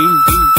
Mm-hmm.